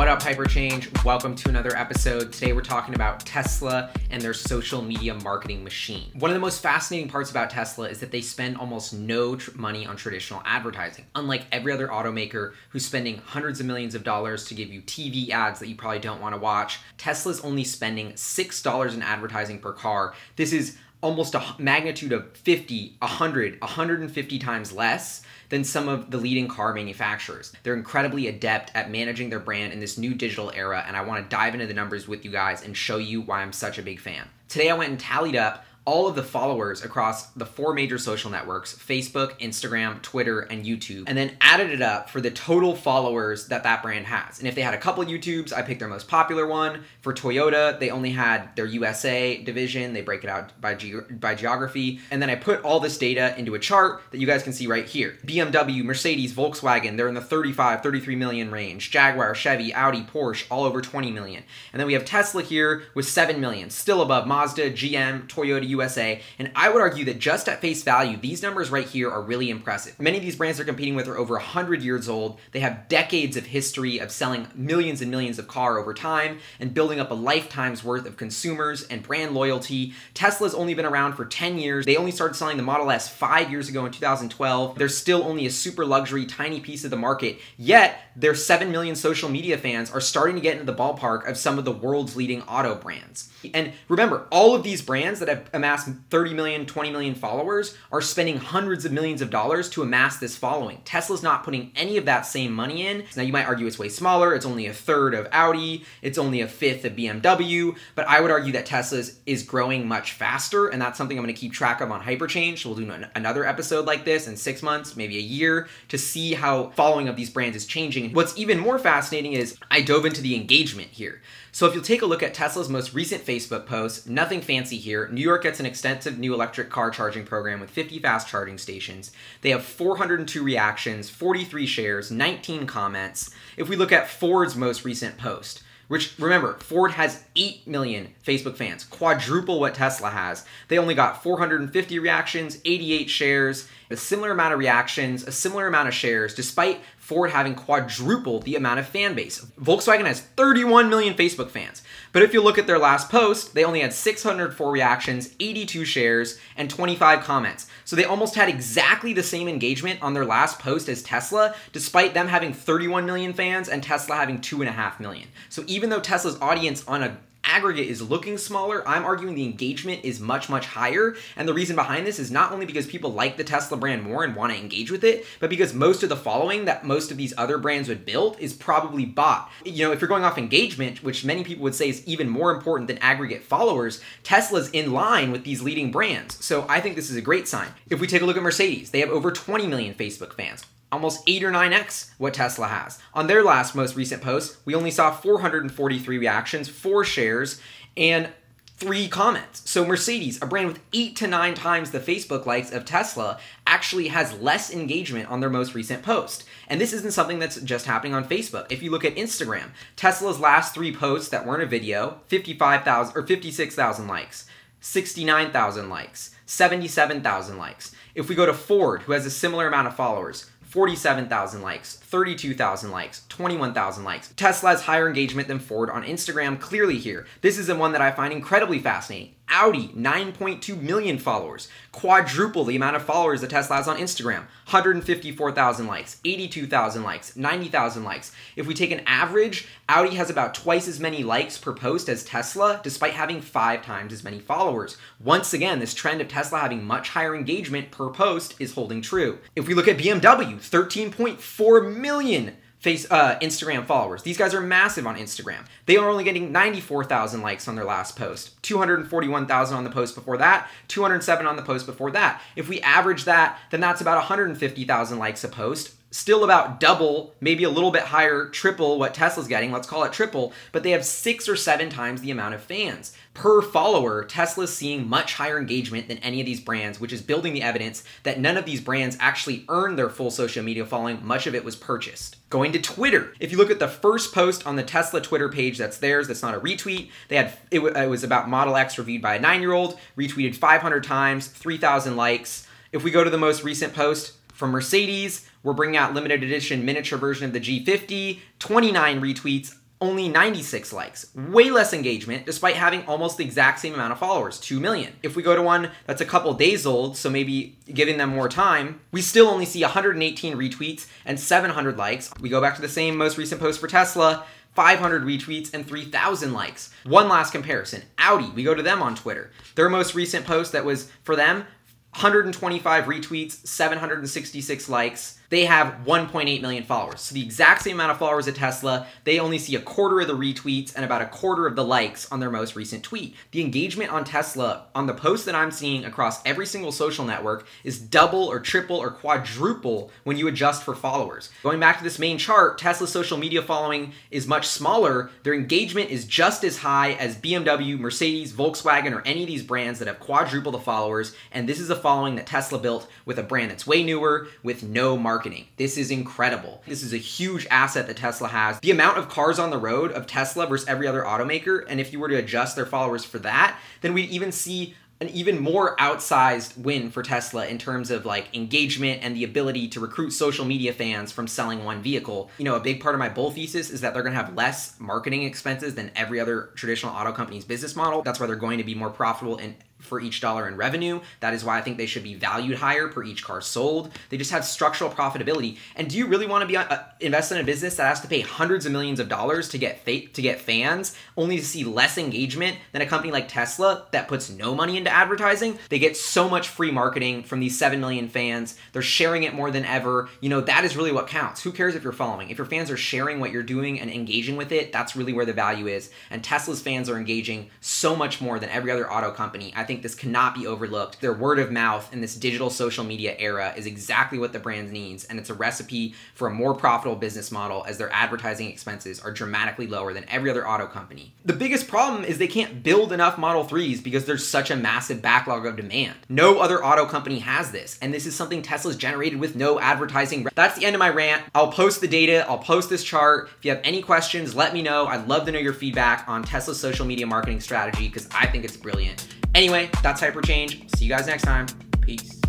What up, Hyperchange? Welcome to another episode. Today we're talking about Tesla and their social media marketing machine. One of the most fascinating parts about Tesla is that they spend almost no tr- money on traditional advertising. Unlike every other automaker who's spending hundreds of millions of dollars to give you TV ads that you probably don't want to watch, Tesla's only spending $6 in advertising per car. This is almost a magnitude of 50, 100, 150 times less than some of the leading car manufacturers. They're incredibly adept at managing their brand in this new digital era, and I want to dive into the numbers with you guys and show you why I'm such a big fan. Today I went and tallied up all of the followers across the four major social networks Facebook, Instagram, Twitter, and YouTube, and then added it up for the total followers that that brand has. And if they had a couple YouTubes, I picked their most popular one. For Toyota, they only had their USA division, they break it out by, ge- by geography. And then I put all this data into a chart that you guys can see right here BMW, Mercedes, Volkswagen, they're in the 35, 33 million range. Jaguar, Chevy, Audi, Porsche, all over 20 million. And then we have Tesla here with 7 million, still above Mazda, GM, Toyota, USA, and I would argue that just at face value, these numbers right here are really impressive. Many of these brands they're competing with are over 100 years old. They have decades of history of selling millions and millions of car over time and building up a lifetime's worth of consumers and brand loyalty. Tesla's only been around for 10 years. They only started selling the Model S 5 years ago in 2012. They're still only a super luxury tiny piece of the market. Yet, their 7 million social media fans are starting to get into the ballpark of some of the world's leading auto brands. And remember, all of these brands that have amassed 30 million, 20 million followers are spending hundreds of millions of dollars to amass this following. Tesla's not putting any of that same money in. Now, you might argue it's way smaller. It's only a third of Audi, it's only a fifth of BMW, but I would argue that Tesla's is growing much faster, and that's something I'm going to keep track of on Hyperchange. So we'll do an- another episode like this in six months, maybe a year, to see how following of these brands is changing. What's even more fascinating is I dove into the engagement here. So if you'll take a look at Tesla's most recent Facebook post, nothing fancy here. New York gets an extensive new electric car charging program with 50 fast charging stations. They have 402 reactions, 43 shares, 19 comments. If we look at Ford's most recent post, which remember, Ford has 8 million Facebook fans, quadruple what Tesla has. They only got 450 reactions, 88 shares, a similar amount of reactions, a similar amount of shares, despite Ford having quadrupled the amount of fan base. Volkswagen has 31 million Facebook fans. But if you look at their last post, they only had 604 reactions, 82 shares, and 25 comments. So they almost had exactly the same engagement on their last post as Tesla, despite them having 31 million fans and Tesla having 2.5 million. So even though Tesla's audience on a aggregate is looking smaller, I'm arguing the engagement is much, much higher. And the reason behind this is not only because people like the Tesla brand more and want to engage with it, but because most of the following that most of these other brands would build is probably bought. You know, if you're going off engagement, which many people would say is even more important than aggregate followers, Tesla's in line with these leading brands. So I think this is a great sign. If we take a look at Mercedes, they have over 20 million Facebook fans almost 8 or 9x what Tesla has. On their last most recent post, we only saw 443 reactions, 4 shares, and 3 comments. So Mercedes, a brand with 8 to 9 times the Facebook likes of Tesla, actually has less engagement on their most recent post. And this isn't something that's just happening on Facebook. If you look at Instagram, Tesla's last 3 posts that weren't a video, 55,000 or 56,000 likes. 69,000 likes, 77,000 likes. If we go to Ford, who has a similar amount of followers, 47,000 likes, 32,000 likes, 21,000 likes. Tesla has higher engagement than Ford on Instagram clearly here. This is the one that I find incredibly fascinating. Audi, 9.2 million followers, quadruple the amount of followers that Tesla has on Instagram. 154,000 likes, 82,000 likes, 90,000 likes. If we take an average, Audi has about twice as many likes per post as Tesla, despite having five times as many followers. Once again, this trend of Tesla having much higher engagement per post is holding true. If we look at BMW, 13.4 million face uh, Instagram followers. These guys are massive on Instagram. They are only getting 94,000 likes on their last post, 241,000 on the post before that, 207 on the post before that. If we average that, then that's about 150,000 likes a post. Still about double, maybe a little bit higher, triple what Tesla's getting. Let's call it triple, but they have six or seven times the amount of fans per follower, Tesla's seeing much higher engagement than any of these brands, which is building the evidence that none of these brands actually earned their full social media following. Much of it was purchased. Going to Twitter. If you look at the first post on the Tesla Twitter page, that's theirs, that's not a retweet. They had it, it was about Model X reviewed by a nine year old, retweeted 500 times, 3,000 likes. If we go to the most recent post, from Mercedes, we're bringing out limited edition miniature version of the G50, 29 retweets, only 96 likes. Way less engagement, despite having almost the exact same amount of followers, 2 million. If we go to one that's a couple days old, so maybe giving them more time, we still only see 118 retweets and 700 likes. We go back to the same most recent post for Tesla, 500 retweets, and 3,000 likes. One last comparison Audi, we go to them on Twitter. Their most recent post that was for them 125 retweets, 766 likes. They have 1.8 million followers. So the exact same amount of followers at Tesla. They only see a quarter of the retweets and about a quarter of the likes on their most recent tweet. The engagement on Tesla on the posts that I'm seeing across every single social network is double or triple or quadruple when you adjust for followers. Going back to this main chart, Tesla's social media following is much smaller. Their engagement is just as high as BMW, Mercedes, Volkswagen, or any of these brands that have quadrupled the followers. And this is a following that Tesla built with a brand that's way newer, with no marketing. This is incredible. This is a huge asset that Tesla has. The amount of cars on the road of Tesla versus every other automaker, and if you were to adjust their followers for that, then we'd even see an even more outsized win for Tesla in terms of like engagement and the ability to recruit social media fans from selling one vehicle. You know, a big part of my bull thesis is that they're going to have less marketing expenses than every other traditional auto company's business model. That's why they're going to be more profitable and for each dollar in revenue. That is why I think they should be valued higher per each car sold. They just have structural profitability. And do you really want to be uh, invest in a business that has to pay hundreds of millions of dollars to get to get fans, only to see less engagement than a company like Tesla that puts no money into advertising? They get so much free marketing from these 7 million fans. They're sharing it more than ever. You know, that is really what counts. Who cares if you're following? If your fans are sharing what you're doing and engaging with it, that's really where the value is. And Tesla's fans are engaging so much more than every other auto company. I think this cannot be overlooked. Their word of mouth in this digital social media era is exactly what the brand needs, and it's a recipe for a more profitable business model as their advertising expenses are dramatically lower than every other auto company. The biggest problem is they can't build enough Model 3s because there's such a massive backlog of demand. No other auto company has this, and this is something Tesla's generated with no advertising. That's the end of my rant. I'll post the data, I'll post this chart. If you have any questions, let me know. I'd love to know your feedback on Tesla's social media marketing strategy because I think it's brilliant. Anyway, that's Hyperchange. See you guys next time. Peace.